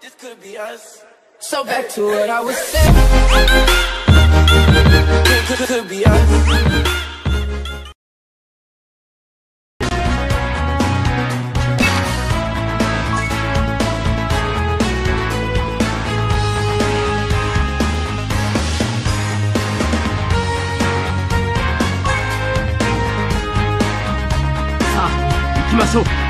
This could be us. So back to what I was saying. Could, could, could be us. さあ